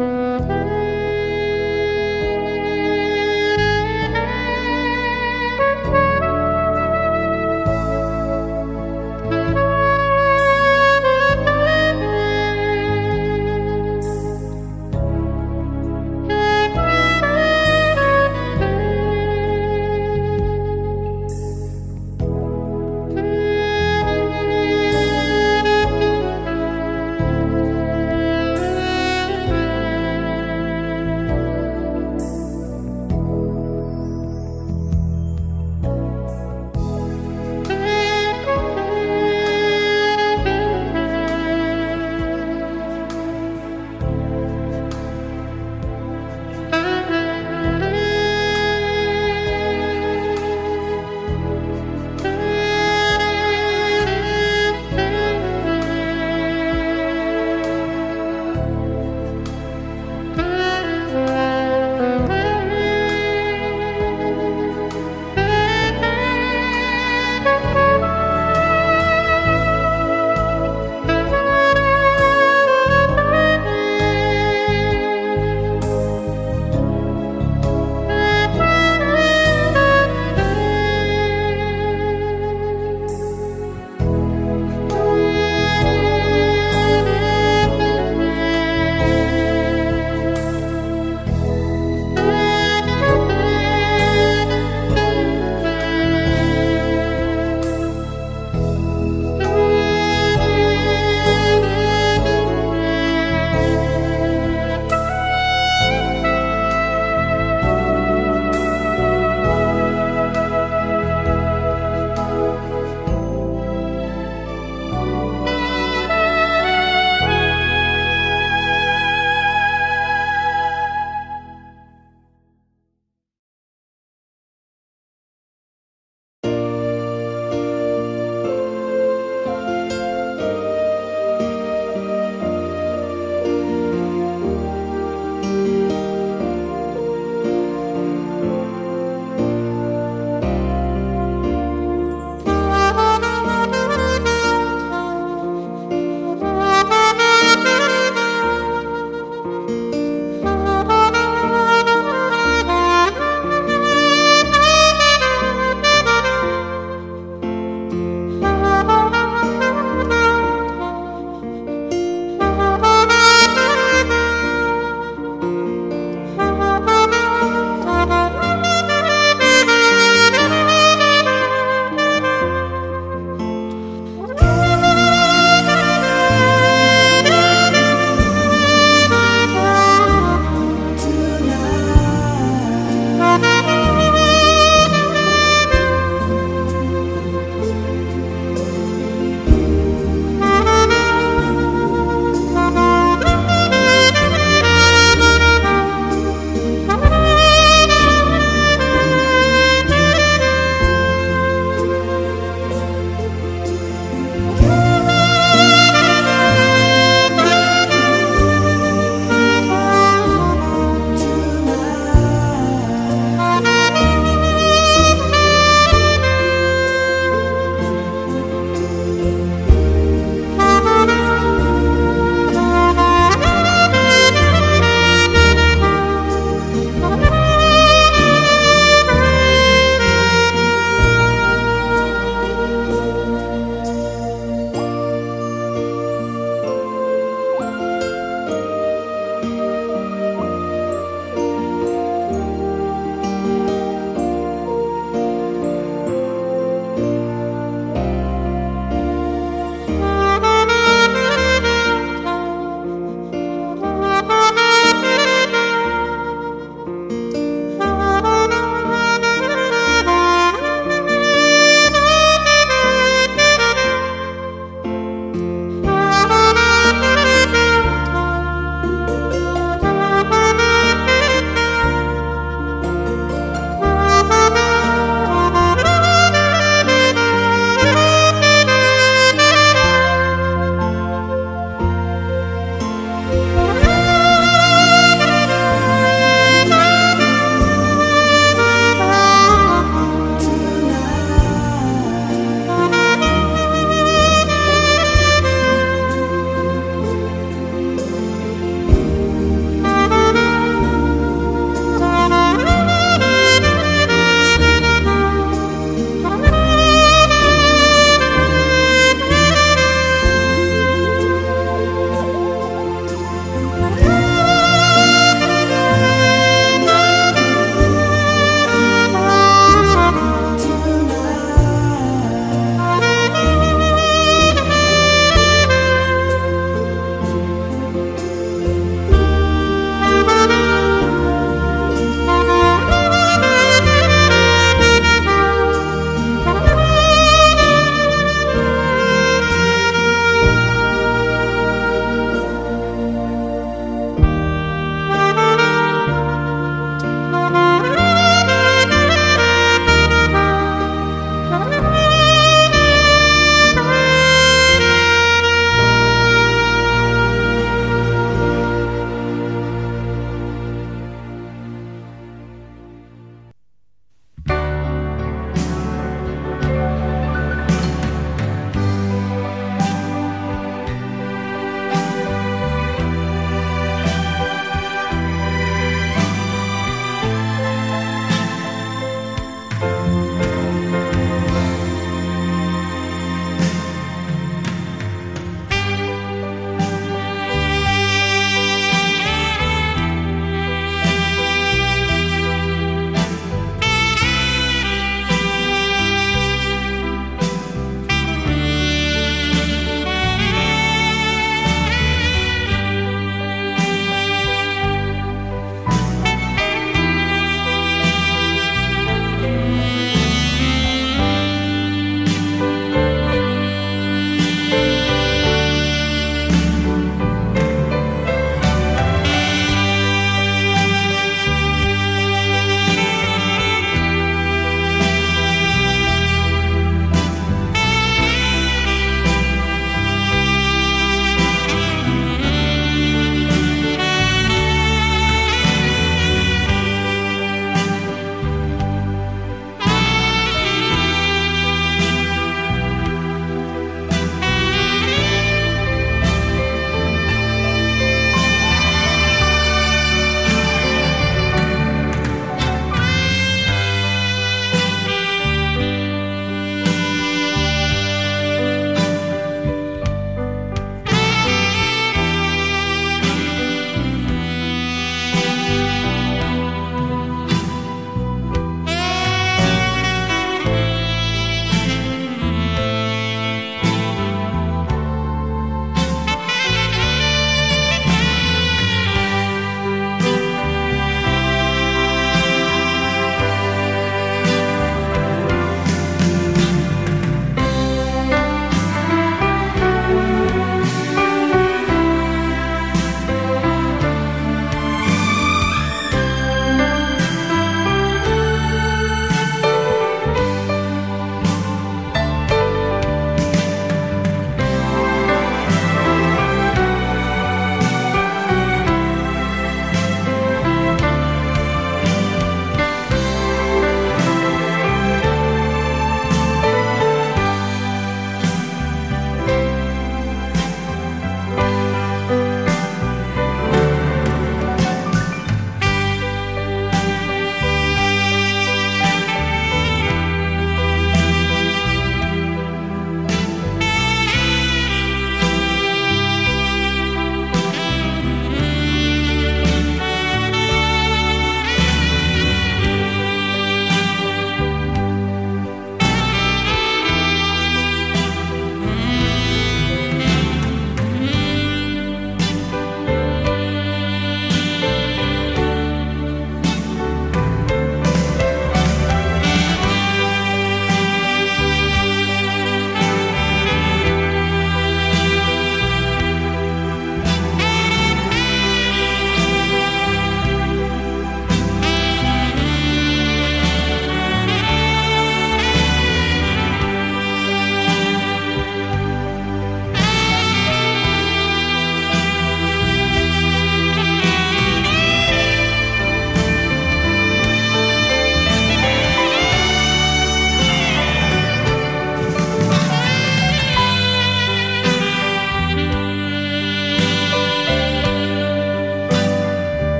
Música